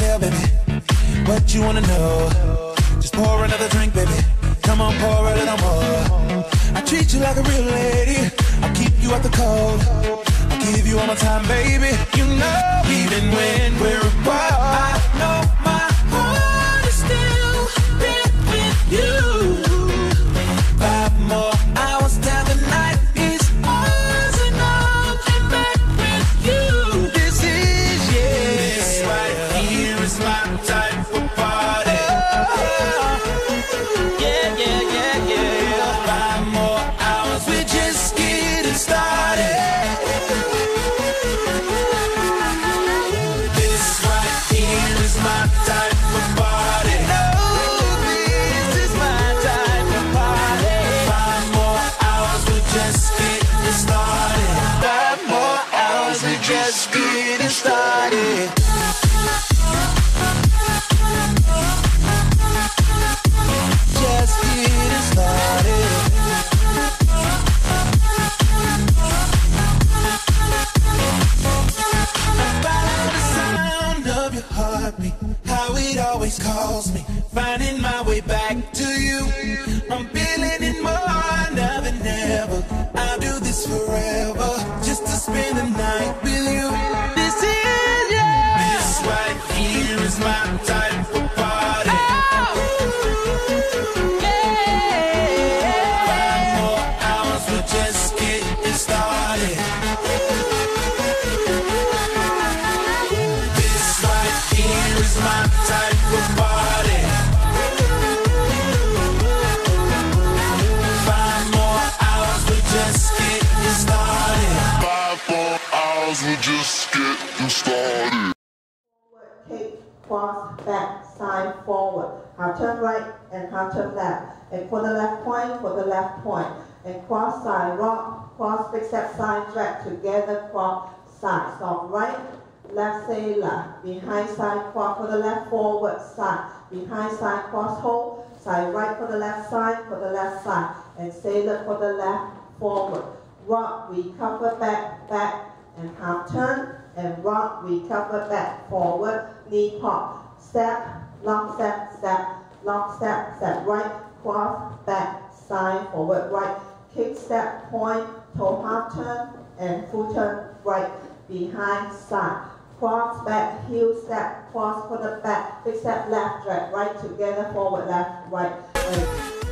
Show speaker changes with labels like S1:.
S1: You baby? What you wanna know? Just pour another drink, baby. Come on, pour a little more. I treat you like a real lady. I'll keep you out the cold. I'll give you all my time, baby. You know, even when getting started. Just getting started. The sound of your heartbeat, how it always calls me. Finding my way back to you. I'm feeling it more right here is my type of party. Oh! Five more hours, we're just getting started. This right here is my type of party. Five more hours, we're just getting started.
S2: Five more hours, we're just getting started.
S3: Cross, back, side, forward. Half turn right and half turn left. And for the left point, for the left point. And cross side, rock, cross, big step side, drag together, cross, side. Stop right, left, say left. Behind side, cross for the left, forward, side. Behind side, cross, hold. Side right for the left side, for the left side. And sailor for the left, forward. Rock, recover, back, back, and half turn. And rock, recover, back, forward, knee pop. Step, long step, step, long step, step right, cross, back, side, forward, right. Kick, step, point, toe half turn, and full turn, right, behind, side. Cross, back, heel, step, cross the back, big step, left, drag, right, together, forward, left, right. right.